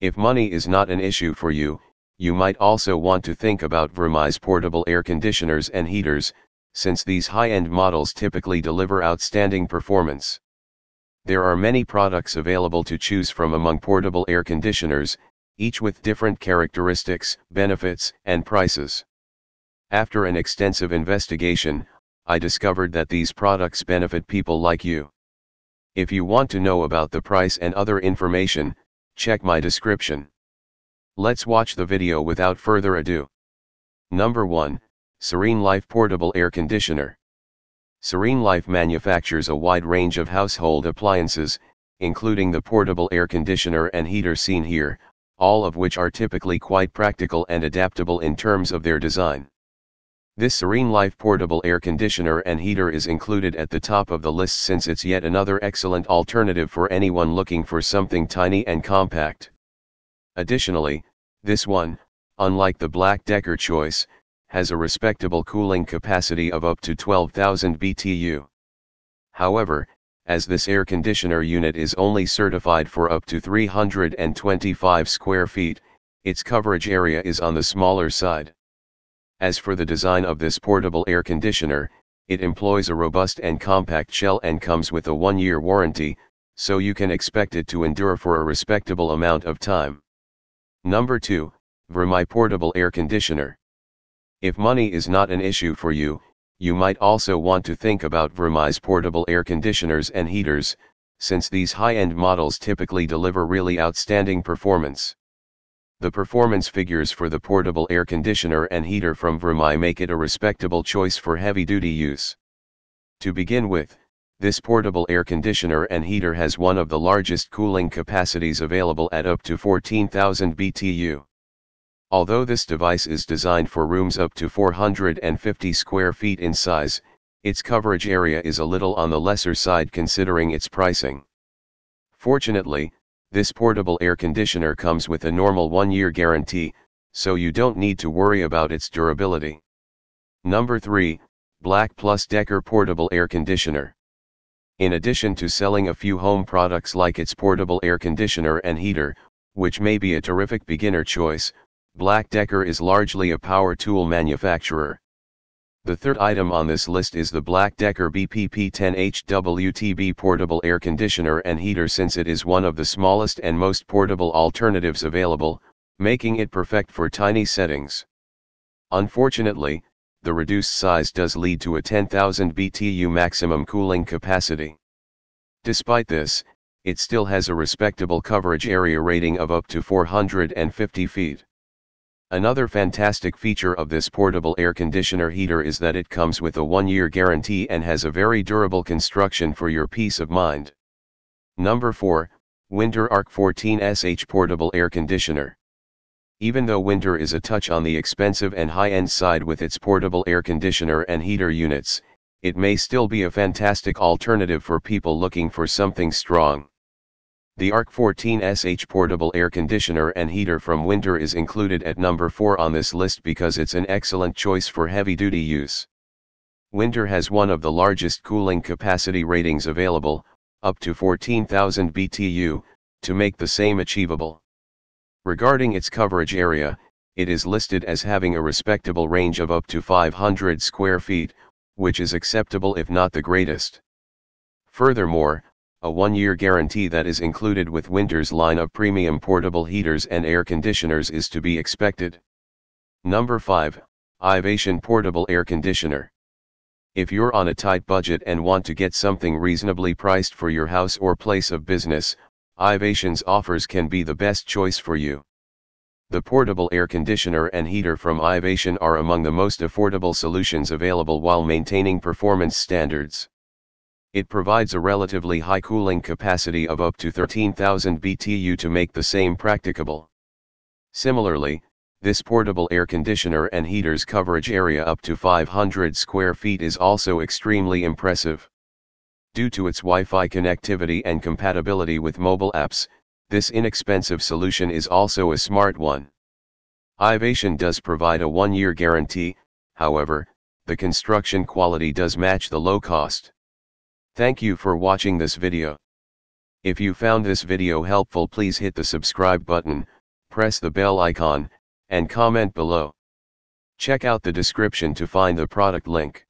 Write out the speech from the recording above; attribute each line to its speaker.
Speaker 1: If money is not an issue for you, you might also want to think about Vremi's portable air conditioners and heaters, since these high-end models typically deliver outstanding performance. There are many products available to choose from among portable air conditioners, each with different characteristics, benefits, and prices. After an extensive investigation, I discovered that these products benefit people like you. If you want to know about the price and other information, check my description. Let's watch the video without further ado. Number 1, Serene Life Portable Air Conditioner. Serene Life manufactures a wide range of household appliances, including the portable air conditioner and heater seen here, all of which are typically quite practical and adaptable in terms of their design. This Serene Life portable air conditioner and heater is included at the top of the list since it's yet another excellent alternative for anyone looking for something tiny and compact. Additionally, this one, unlike the Black Decker choice, has a respectable cooling capacity of up to 12,000 BTU. However, as this air conditioner unit is only certified for up to 325 square feet, its coverage area is on the smaller side. As for the design of this portable air conditioner, it employs a robust and compact shell and comes with a one-year warranty, so you can expect it to endure for a respectable amount of time. Number 2, Vremi Portable Air Conditioner. If money is not an issue for you, you might also want to think about Vremi's portable air conditioners and heaters, since these high-end models typically deliver really outstanding performance. The performance figures for the portable air conditioner and heater from Vremi make it a respectable choice for heavy-duty use. To begin with, this portable air conditioner and heater has one of the largest cooling capacities available at up to 14,000 BTU. Although this device is designed for rooms up to 450 square feet in size, its coverage area is a little on the lesser side considering its pricing. Fortunately, this portable air conditioner comes with a normal one-year guarantee, so you don't need to worry about its durability. Number 3, Black Plus Decker Portable Air Conditioner. In addition to selling a few home products like its portable air conditioner and heater, which may be a terrific beginner choice, Black Decker is largely a power tool manufacturer. The third item on this list is the Black Decker BPP-10HWTB portable air conditioner and heater since it is one of the smallest and most portable alternatives available, making it perfect for tiny settings. Unfortunately, the reduced size does lead to a 10,000 BTU maximum cooling capacity. Despite this, it still has a respectable coverage area rating of up to 450 feet. Another fantastic feature of this portable air conditioner heater is that it comes with a one-year guarantee and has a very durable construction for your peace of mind. Number 4, Whynter Arc 14 SH Portable Air Conditioner. Even though Whynter is a touch on the expensive and high-end side with its portable air conditioner and heater units, it may still be a fantastic alternative for people looking for something strong. The ARC 14SH portable air conditioner and heater from Whynter is included at number 4 on this list because it's an excellent choice for heavy-duty use. Whynter has one of the largest cooling capacity ratings available, up to 14,000 BTU, to make the same achievable. Regarding its coverage area, it is listed as having a respectable range of up to 500 square feet, which is acceptable if not the greatest. Furthermore, a one-year guarantee that is included with Whynter's line of premium portable heaters and air conditioners is to be expected. Number 5, Ivation Portable Air Conditioner. If you're on a tight budget and want to get something reasonably priced for your house or place of business, Ivation's offers can be the best choice for you. The portable air conditioner and heater from Ivation are among the most affordable solutions available while maintaining performance standards. It provides a relatively high cooling capacity of up to 13,000 BTU to make the same practicable. Similarly, this portable air conditioner and heater's coverage area up to 500 square feet is also extremely impressive. Due to its Wi-Fi connectivity and compatibility with mobile apps, this inexpensive solution is also a smart one. Ivation does provide a one-year guarantee, however, the construction quality does match the low cost. Thank you for watching this video. If you found this video helpful please hit the subscribe button, press the bell icon, and comment below. Check out the description to find the product link.